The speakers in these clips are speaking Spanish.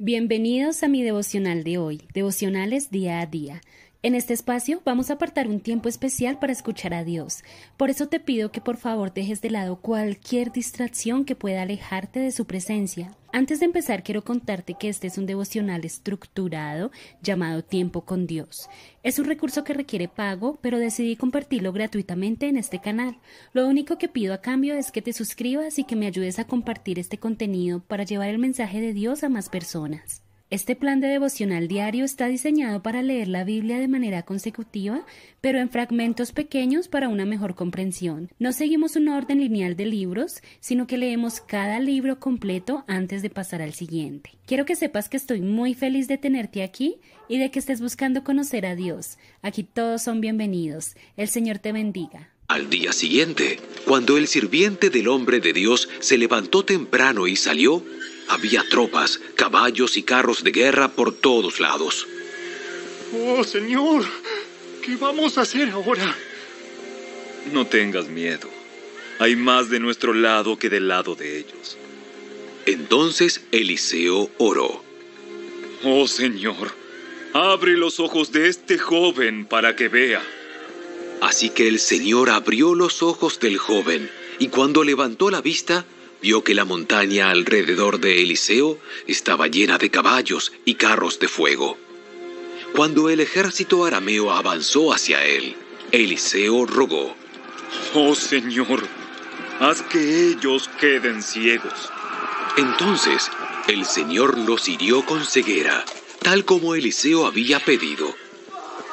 Bienvenidos a mi devocional de hoy, devocionales día a día. En este espacio vamos a apartar un tiempo especial para escuchar a Dios. Por eso te pido que por favor dejes de lado cualquier distracción que pueda alejarte de su presencia. Antes de empezar quiero contarte que este es un devocional estructurado llamado Tiempo con Dios. Es un recurso que requiere pago, pero decidí compartirlo gratuitamente en este canal. Lo único que pido a cambio es que te suscribas y que me ayudes a compartir este contenido para llevar el mensaje de Dios a más personas. Este plan de devocional diario está diseñado para leer la Biblia de manera consecutiva, pero en fragmentos pequeños para una mejor comprensión. No seguimos un orden lineal de libros, sino que leemos cada libro completo antes de pasar al siguiente. Quiero que sepas que estoy muy feliz de tenerte aquí y de que estés buscando conocer a Dios. Aquí todos son bienvenidos. El Señor te bendiga. Al día siguiente, cuando el sirviente del hombre de Dios se levantó temprano y salió, había tropas, caballos y carros de guerra por todos lados. Oh, Señor, ¿qué vamos a hacer ahora? No tengas miedo. Hay más de nuestro lado que del lado de ellos. Entonces Eliseo oró. Oh Señor, abre los ojos de este joven para que vea. Así que el Señor abrió los ojos del joven, y cuando levantó la vista, vio que la montaña alrededor de Eliseo estaba llena de caballos y carros de fuego. Cuando el ejército arameo avanzó hacia él, Eliseo rogó, Oh Señor, haz que ellos queden ciegos. Entonces el Señor los hirió con ceguera, tal como Eliseo había pedido.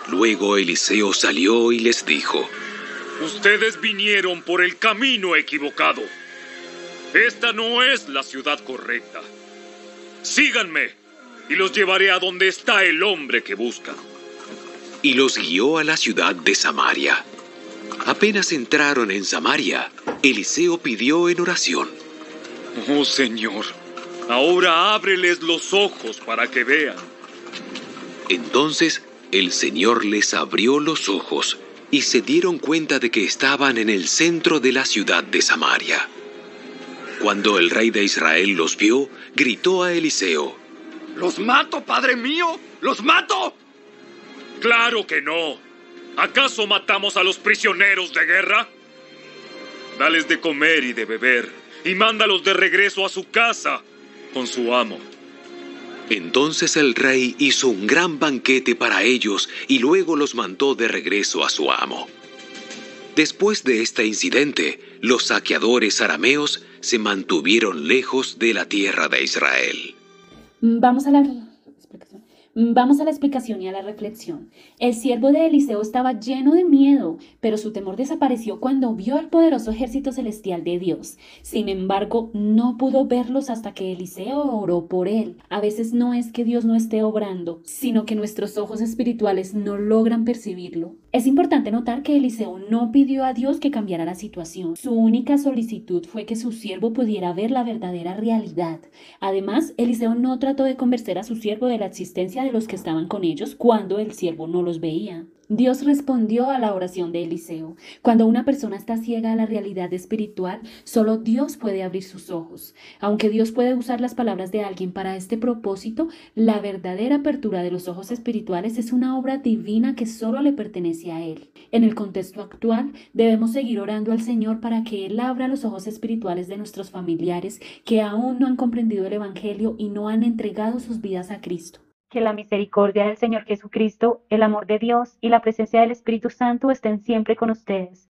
Luego Eliseo salió y les dijo, Ustedes vinieron por el camino equivocado. Esta no es la ciudad correcta. Síganme y los llevaré a donde está el hombre que buscan. Y los guió a la ciudad de Samaria. Apenas entraron en Samaria, Eliseo pidió en oración. Oh Señor, ahora ábreles los ojos para que vean. Entonces el Señor les abrió los ojos y se dieron cuenta de que estaban en el centro de la ciudad de Samaria. Cuando el rey de Israel los vio, gritó a Eliseo, ¡Los mato, padre mío! ¡Los mato! Claro que no. ¿Acaso matamos a los prisioneros de guerra? Dales de comer y de beber, y mándalos de regreso a su casa con su amo. Entonces el rey hizo un gran banquete para ellos y luego los mandó de regreso a su amo. Después de este incidente, los saqueadores arameos se mantuvieron lejos de la tierra de Israel. Vamos a la explicación. Vamos a la explicación y a la reflexión. El siervo de Eliseo estaba lleno de miedo, pero su temor desapareció cuando vio al poderoso ejército celestial de Dios. Sin embargo, no pudo verlos hasta que Eliseo oró por él. A veces no es que Dios no esté obrando, sino que nuestros ojos espirituales no logran percibirlo. Es importante notar que Eliseo no pidió a Dios que cambiara la situación. Su única solicitud fue que su siervo pudiera ver la verdadera realidad. Además, Eliseo no trató de convencer a su siervo de la existencia de los que estaban con ellos cuando el siervo no los veía. Dios respondió a la oración de Eliseo. Cuando una persona está ciega a la realidad espiritual, solo Dios puede abrir sus ojos. Aunque Dios puede usar las palabras de alguien para este propósito, la verdadera apertura de los ojos espirituales es una obra divina que solo le pertenece a Él. En el contexto actual, debemos seguir orando al Señor para que Él abra los ojos espirituales de nuestros familiares que aún no han comprendido el Evangelio y no han entregado sus vidas a Cristo. Que la misericordia del Señor Jesucristo, el amor de Dios y la presencia del Espíritu Santo estén siempre con ustedes.